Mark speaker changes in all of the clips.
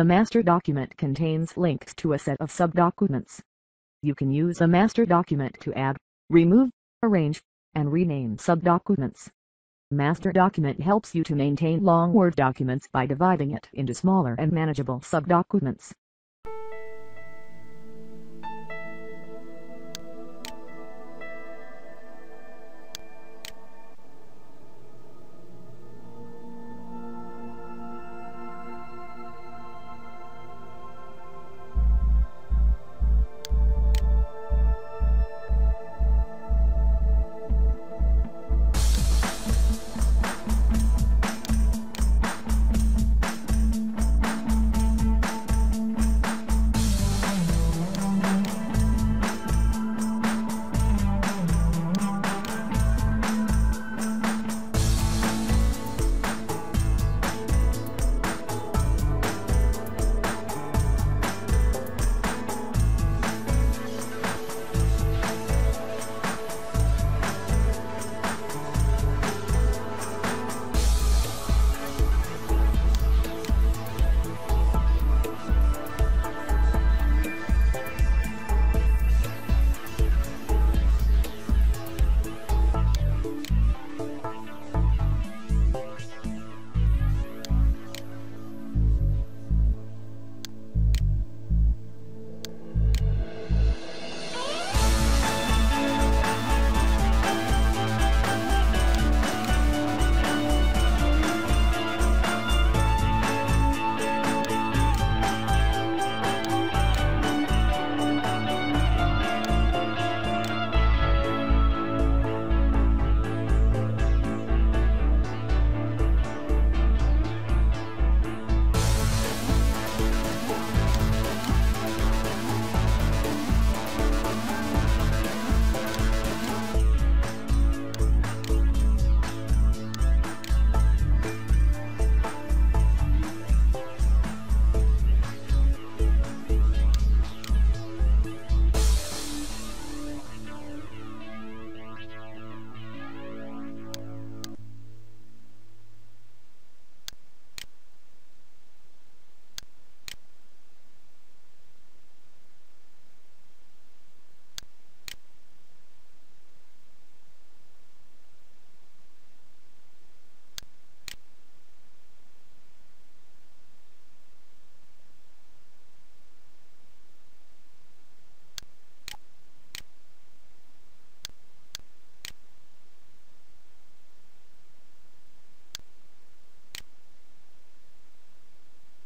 Speaker 1: The master document contains links to a set of subdocuments. You can use a master document to add, remove, arrange, and rename subdocuments. Master document helps you to maintain long Word documents by dividing it into smaller and manageable subdocuments.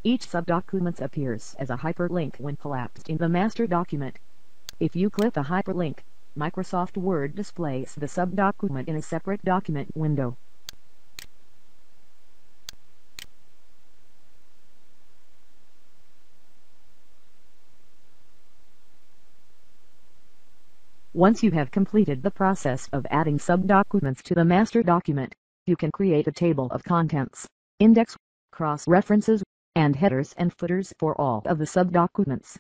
Speaker 1: Each subdocument appears as a hyperlink when collapsed in the master document. If you click the hyperlink, Microsoft Word displays the subdocument in a separate document window. Once you have completed the process of adding subdocuments to the master document, you can create a table of contents, index, cross-references, and headers and footers for all of the subdocuments.